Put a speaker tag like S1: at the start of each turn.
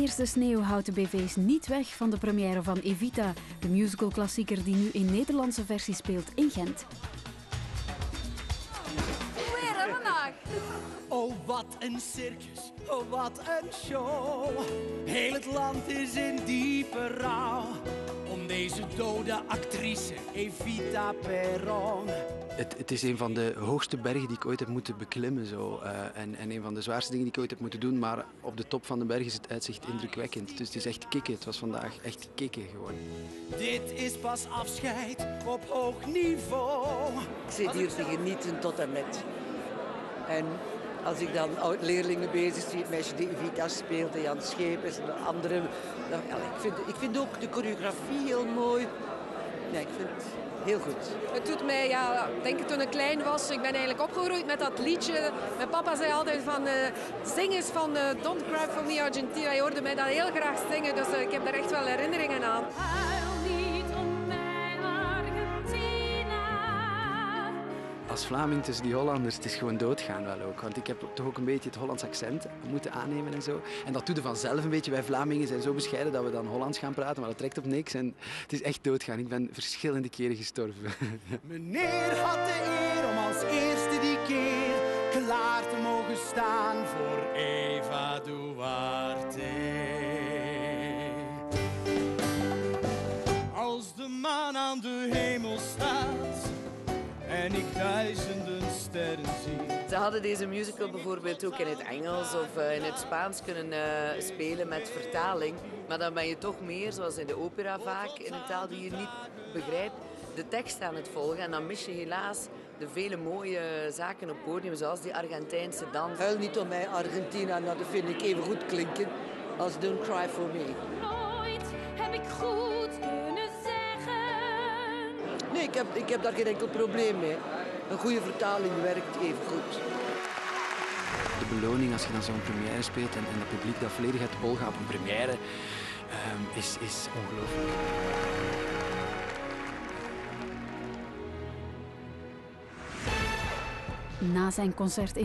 S1: eerste sneeuw houdt de BV's niet weg van de première van Evita, de musicalklassieker die nu in Nederlandse versie speelt in Gent.
S2: Weer hè, vandaag.
S3: Oh, wat een circus, oh, wat een show. Heel het land is in diepe rouw. Deze dode actrice Evita Perron.
S4: Het, het is een van de hoogste bergen die ik ooit heb moeten beklimmen. Zo. eh, en, en een van de zwaarste dingen die ik ooit heb moeten doen. Maar op de top van de berg is het uitzicht indrukwekkend. Dus het is echt kicken. Het was vandaag echt kicken gewoon.
S3: Dit is pas afscheid op hoog niveau.
S5: Ik zit hier te genieten tot en met. En als ik dan oud-leerlingen bezig zie, het meisje die Evita speelt, en Jan Schepers en de anderen. Ik, vind, ik vind ook de choreografie heel mooi. Ja, ik vind het heel goed.
S2: Het doet mij, ja, denk ik toen ik klein was, ik ben eigenlijk opgegroeid met dat liedje. Mijn papa zei altijd van, eh, zing eens van eh, Don't Cry For Me Argentina. Hij hoorde mij dat heel graag zingen, dus eh, ik heb daar echt wel herinneringen aan.
S4: Als Vlaming tussen die Hollanders, het is gewoon doodgaan wel ook. Want ik heb toch ook een beetje het Hollands accent moeten aannemen en zo. En dat doe je vanzelf een beetje. Wij Vlamingen zijn zo bescheiden dat we dan Hollands gaan praten, maar dat trekt op niks. En het is echt doodgaan. Ik ben verschillende keren gestorven.
S3: Meneer had de eer om als eerste die keer klaar te mogen staan voor Eva Duarte. Als de maan aan de hemel staat duizenden sterren zie.
S5: Ze hadden deze musical bijvoorbeeld ook in het Engels of eh, in het Spaans kunnen eh, spelen met vertaling. Maar dan ben je toch meer, zoals in de opera vaak, in een taal die je niet begrijpt, de tekst aan het volgen. En dan mis je helaas de vele mooie zaken op het podium, zoals die Argentijnse dans. Huil niet om mij, Argentina. Nou, dat vind ik even goed klinken als Don't Cry For Me.
S6: Nooit heb ik goed kunnen zeggen.
S5: Nee, ik heb, ik heb daar geen enkel probleem mee. Een goede vertaling werkt even goed.
S4: De beloning als je dan zo'n première speelt en, en het publiek dat volledig uit de bol gaat op een première, ehm, is, is ongelooflijk.
S1: Na zijn concert